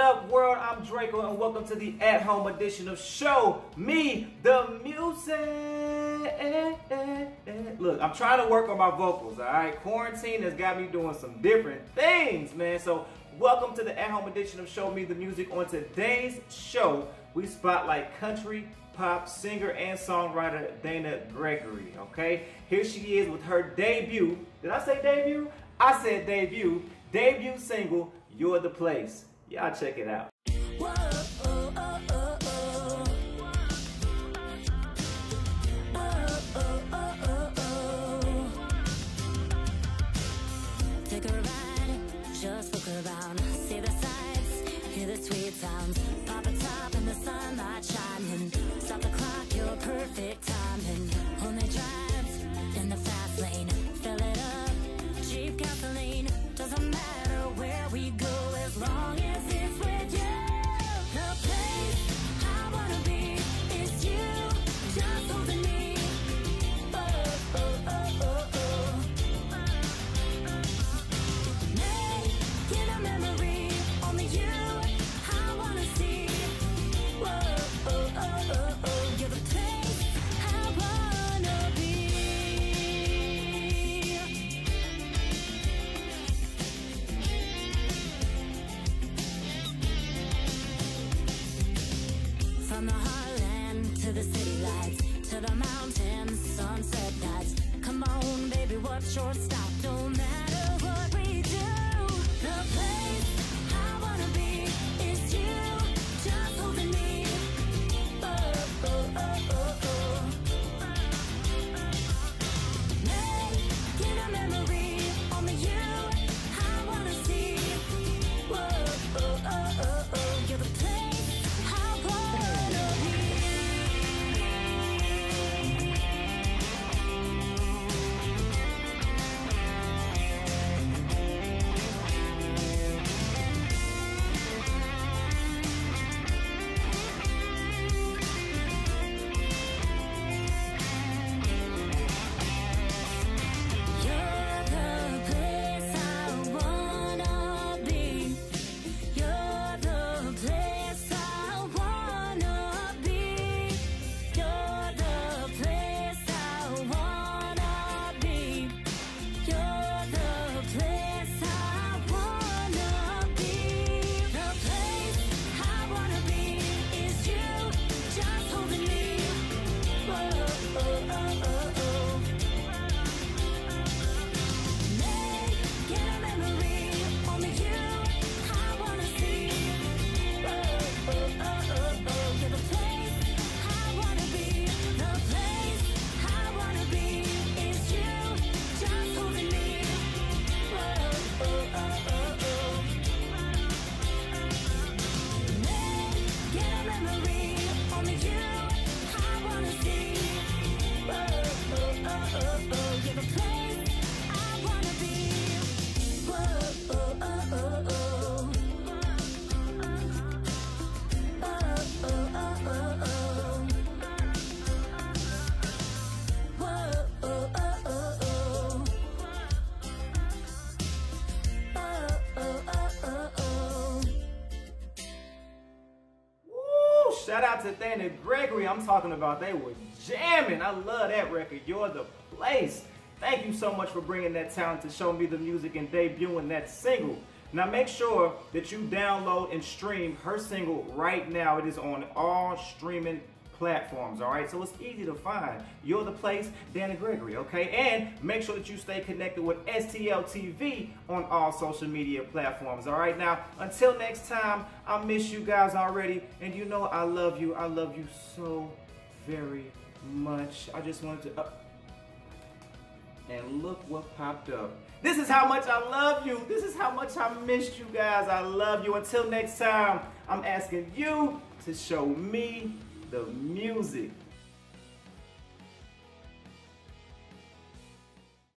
up, world? I'm Dre'Co, and welcome to the at home edition of Show Me the Music. Look, I'm trying to work on my vocals, all right? Quarantine has got me doing some different things, man. So, welcome to the at home edition of Show Me the Music. On today's show, we spotlight country pop singer and songwriter Dana Gregory, okay? Here she is with her debut. Did I say debut? I said debut. Debut single, You're the Place. Y'all check it out. See the sights, hear the sweet sounds. Pop a top in the sunlight From the heartland to the city lights, to the mountains, sunset nights. Come on, baby, what's your stop? Don't matter Shout out to Dana Gregory. I'm talking about they were jamming. I love that record. You're the place. Thank you so much for bringing that talent to show me the music and debuting that single. Now make sure that you download and stream her single right now. It is on all streaming platforms, all right? So it's easy to find. You're the place, Dana Gregory, okay? And make sure that you stay connected with STL TV on all social media platforms, all right? Now, until next time, I miss you guys already, and you know I love you. I love you so very much. I just wanted to... Uh, and look what popped up. This is how much I love you. This is how much I missed you guys. I love you. Until next time, I'm asking you to show me the music.